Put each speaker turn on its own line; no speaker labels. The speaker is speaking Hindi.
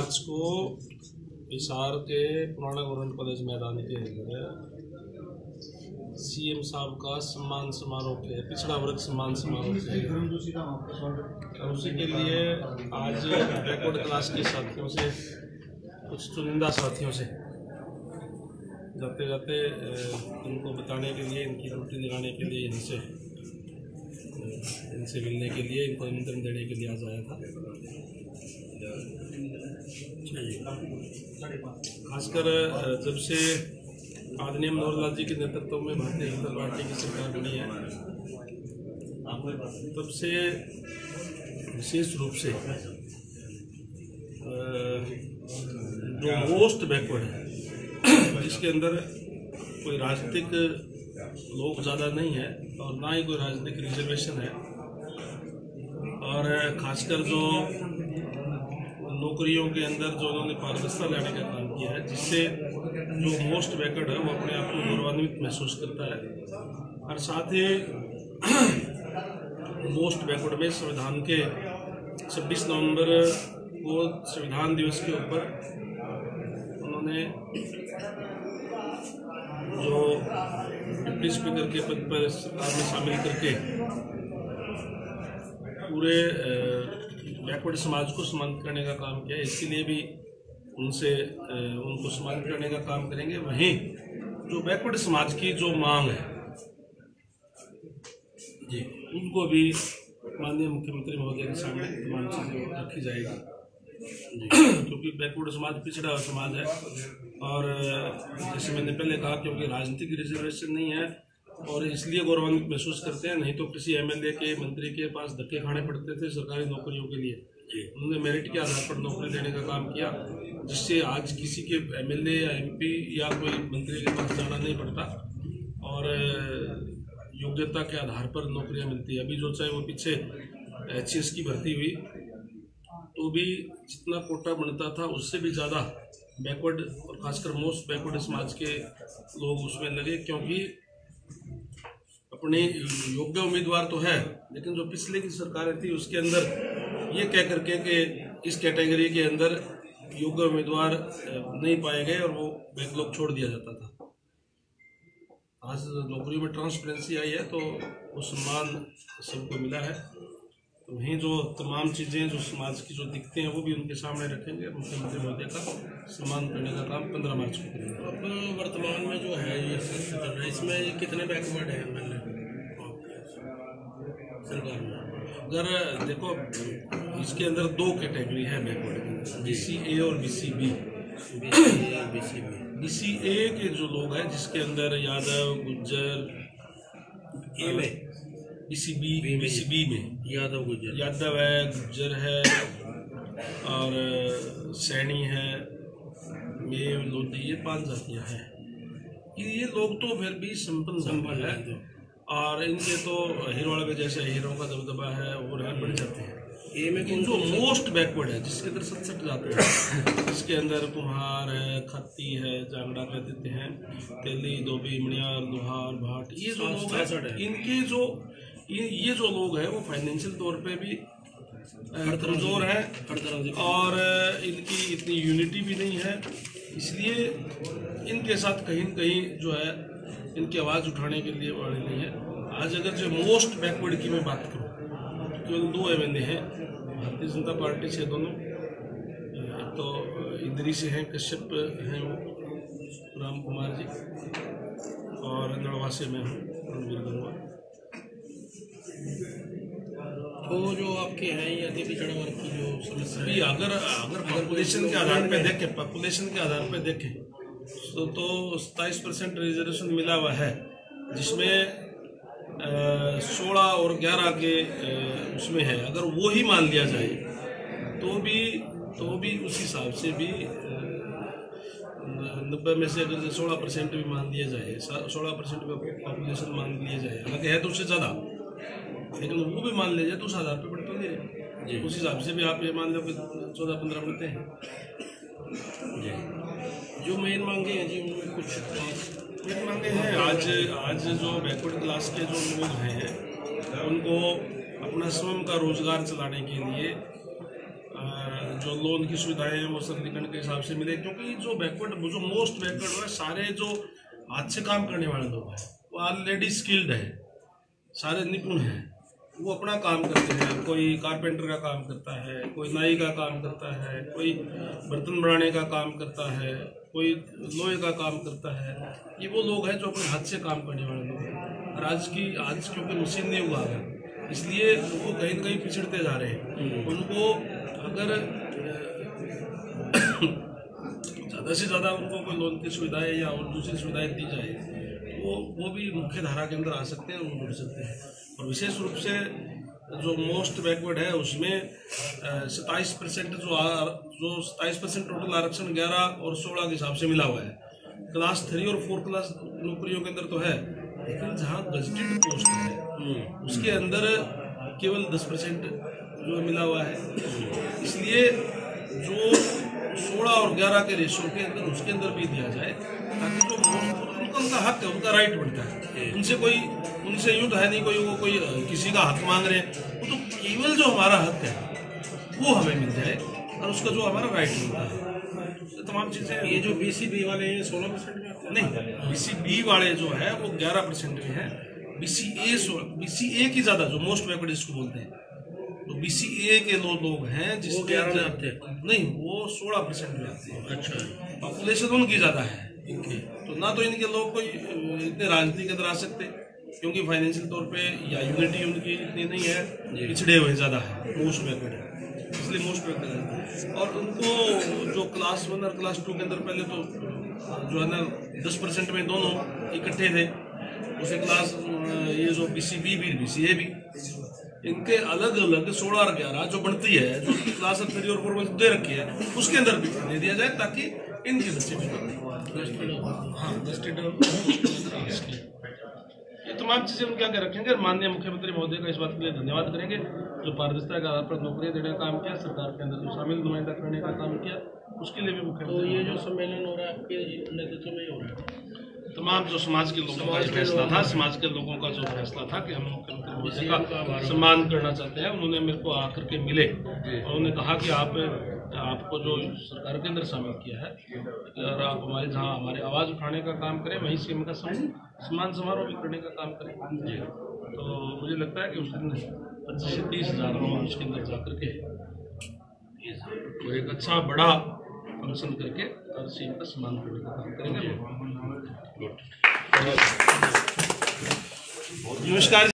मार्च को हिसार के पुराना गवर्नमेंट कॉलेज मैदान के अंदर सीएम साहब का सम्मान समारोह है पिछड़ा वर्ग सम्मान समारोह है उसी के लिए आज बैकवर्ड क्लास के साथियों से, कुछ चुनिंदा साथियों से जाते जाते इनको बताने के लिए इनकी रोटी लगाने के लिए इनसे इनसे मिलने के लिए, इनको निमंत्रण देने के लिए आज आया था। खासकर जब से आदरणीय मनोहर लाल जी के नेतृत्व में भारतीय जनता पार्टी की सरकार बनी है, तब से विशेष रूप से जो मोस्ट बैकवर्ड है, जिसके अंदर कोई राजनीतिक लोग ज़्यादा नहीं है और ना ही कोई राजनीतिक रिजर्वेशन है। और, खासकर जो नौकरियों के अंदर जो उन्होंने पारदर्शिता लाने का काम किया है, जिससे जो मोस्ट बैकवर्ड है, वो अपने आप को गौरवान्वित महसूस करता है। और साथ ही मोस्ट बैकवर्ड में संविधान के 26 नवंबर को संविधान दिवस के ऊपर उन्होंने जो डिप्टी स्पीकर के पद पर सरकार में शामिल करके पूरे बैकवर्ड समाज को सम्मानित करने का काम किया। इसके लिए भी उनसे उनको सम्मानित करने का काम करेंगे वहीं जो बैकवर्ड समाज की जो मांग है, जी, उनको भी माननीय मुख्यमंत्री महोदय के सामने तमाम चीज़ें रखी जाएगी क्योंकि बैकवर्ड समाज पिछड़ा हुआ समाज है और, जैसे मैंने पहले कहा, क्योंकि राजनीतिक रिजर्वेशन नहीं है और इसलिए गौरवान्वित महसूस करते हैं नहीं तो किसी एमएलए के मंत्री के पास धक्के खाने पड़ते थे सरकारी नौकरियों के लिए। उन्होंने मेरिट के आधार पर नौकरी देने का काम किया जिससे आज किसी के एमएलए या एमपी या कोई मंत्री के पास जाना नहीं पड़ता और योग्यता के आधार पर नौकरियाँ मिलती है। अभी जो चाहे वो पीछे एच की भर्ती हुई तो भी जितना कोटा बनता था उससे भी ज़्यादा बैकवर्ड और खासकर मोस्ट बैकवर्ड समाज के लोग उसमें लगे क्योंकि अपने योग्य उम्मीदवार तो है, लेकिन जो पिछले की सरकारें थी, उसके अंदर ये कह करके कि इस कैटेगरी के अंदर योग्य उम्मीदवार नहीं पाए गए और वो बैकलॉग छोड़ दिया जाता था। आज नौकरी में ट्रांसपेरेंसी आई है तो वो सम्मान सबको मिला है। वहीं जो तमाम चीज़ें जो समाज की जो दिखते हैं वो भी उनके सामने रखेंगे। मुख्यमंत्री महोदय का सम्मान करने का काम पंद्रह मार्च को करेंगे।
अब वर्तमान में जो है ये चल रहा है। इसमें कितने बैकवर्ड है एमएलए? सरकार में।
अगर देखो इसके अंदर दो कैटेगरी है बैकवर्ड। बी सी ए और B C B
B C B
B C A के जो लोग हैं जिसके अंदर यादव गुज्जर
ए में।
B C B B B में।
यादव गुजर
यादव है गुज्जर है और सैनी है मेव लोधी ये पाँच जातियाँ हैं। ये ये लोग तो फिर भी संपन्न संपन्न है और इनके तो हीरो के जैसे हीरो का दबदबा है और है बढ़ जाते हैं।
ए में
जो मोस्ट बैकवर्ड है जिसके अंदर सड़सठ जाते हैं। जिसके अंदर कुम्हार है खत्ती है जांगड़ा कह देते हैं। तेली धोबी मणियार लोहार भाट ये जो लोग है। इनके जो ये ये जो लोग हैं, वो फाइनेंशियल तौर पे भी कमज़ोर है और इनकी इतनी यूनिटी भी नहीं है। इसलिए इनके साथ कहीं न कहीं जो है, इनकी आवाज़ उठाने के लिए वाले नहीं है। आज अगर जो मोस्ट बैकवर्ड की मैं बात करूँ केवल दो एम हैं, भारतीय जनता पार्टी से दोनों तो इंद्री से हैं, कश्यप हैं वो, राम कुमार जी, और नड़वा से मैं हूँ, रणवीर गंगवा।
तो जो आपके हैं ये अति पिछड़ा वर्ग की जो समस्या
अगर अगर पॉपुलेशन के आधार पे देखें पॉपुलेशन के आधार पे देखें तो तो सताईस परसेंट रिजर्वेशन मिला हुआ है, जिसमें सोलह और ग्यारह के उसमें है। अगर वो ही मान लिया जाए तो भी तो भी उस हिसाब से भी नब्बे में से अगर सोलह परसेंट भी मान दिया जाए सोलह परसेंट पॉपुलेशन मान लिया जाए, हालाँकि है तो उससे ज़्यादा। लेकिन वो भी मान लीजिए जाए तो उस आधार पर बढ़ते होंगे उस हिसाब से भी आप ये मान लो कि चौदह पंद्रह बनते हैं।
जो। मेन मांगे हैं जी उनमें कुछ
मेरी मांगे हैं। आज आज जो बैकवर्ड क्लास के जो लोग हैं उनको अपना स्वयं का रोज़गार चलाने के लिए जो लोन की सुविधाएँ हैं वो सरलीकरण के हिसाब से मिले। क्योंकि जो बैकवर्ड जो मोस्ट बैकवर्ड है सारे जो हाथ से काम करने वाले लोग हैं वो ऑलरेडी स्किल्ड है सारे निपुण हैं। वो अपना काम करते हैं। कोई कारपेंटर का काम करता है कोई नाई का काम करता है कोई बर्तन बनाने का काम करता है कोई लोहे का काम करता है। ये वो लोग हैं जो अपने हाथ से काम करने वाले लोग हैं। और आज की आज क्योंकि मशीन नहीं हुआ है। इसलिए वो कहीं ना कहीं पिछड़ते जा रहे हैं। उनको अगर ज़्यादा से ज़्यादा उनको कोई लोन की सुविधाएँ या और दूसरी सुविधाएँ दी जाए वो वो भी मुख्य धारा के अंदर आ सकते हैं जुड़ सकते हैं। और विशेष रूप से जो मोस्ट बैकवर्ड है उसमें सत्ताईस परसेंट जो आ, जो सत्ताईस परसेंट टोटल आरक्षण ग्यारह और सोलह के हिसाब से मिला हुआ है। क्लास थ्री और फोर क्लास नौकरियों के अंदर तो है लेकिन जहाँ गजटेड पोस्ट है उसके अंदर केवल दस परसेंट जो मिला हुआ है। इसलिए जो सोलह और ग्यारह के रेशो के अंदर उसके अंदर भी दिया जाए ताकि जो उनका उनका हक है उनका राइट बनता है। उनसे कोई उनसे यूँ तो है नहीं कोई वो कोई किसी का हक मांग रहे वो तो केवल जो हमारा हक है वो हमें मिल जाए और उसका जो हमारा राइट मिलता है। ये तमाम चीज़ें
ये जो बीसीबी वाले हैं सोलह परसेंट में आते हैं?
नहीं बीसीबी वाले जो है वो 11 परसेंट में है। बीसीए बीसीए की ज़्यादा जो मोस्ट बैकवर्ड इसको बोलते हैं। तो बीसीए के दो लोग हैं जिसके
11 में
अंदर-
आते हैं।
नहीं वो 16 परसेंट में आते हैं।
अच्छा।
पॉपुलेशन उनकी ज़्यादा है। तो ना तो इनके लोग कोई इतने राजनीति के अंदर आ सकते क्योंकि फाइनेंशियल तौर पे या यूनिटी उनकी इतनी नहीं है पिछड़े हुए ज़्यादा है मोस्ट बैकवर्ड है। इसलिए मोस्ट बैकवर्ड है। और उनको जो क्लास वन और क्लास टू के अंदर पहले तो जो है ना दस परसेंट में दोनों इकट्ठे थे उसे क्लास ये जो बी सी बी भी बी सी ए भी इनके अलग अलग सोलह और ग्यारह जो बढ़ती है जो क्लास थ्री और फोर में दे रखी है उसके अंदर भी दे दिया जाए ताकि हाँ। दस्टेड ये तमाम चीज़ें हम क्या क्या रखेंगे और माननीय मुख्यमंत्री महोदय का इस बात के लिए धन्यवाद करेंगे। जो पारदर्शिता के आधार पर नौकरियाँ देने का काम किया सरकार के अंदर जो शामिल नुमाइंदा करने का काम किया उसके लिए भी
तो
मुख्यमंत्री
ये जो सम्मेलन हो रहा है आपके नेतृत्व में ही हो रहा है?
तमाम जो समाज के लोगों का फैसला था समाज के लोगों का जो फैसला था कि हम मुख्यमंत्री महोदय
का
सम्मान करना चाहते हैं उन्होंने मेरे को आकर के मिले और उन्होंने कहा कि आप आपको जो सरकार के अंदर शामिल किया है अगर आप हमारे जहाँ हमारे आवाज़ उठाने का काम करें वहीं सीएम का सम- सम्मान समारोह भी करने का काम करें। जी। तो मुझे लगता है कि उस दिन पच्चीस से तीस हज़ार लोग उसके अंदर जा करके तो एक अच्छा बड़ा फ़ंक्शन करके और सीएम का सम्मान करने का काम करेंगे। नमस्कार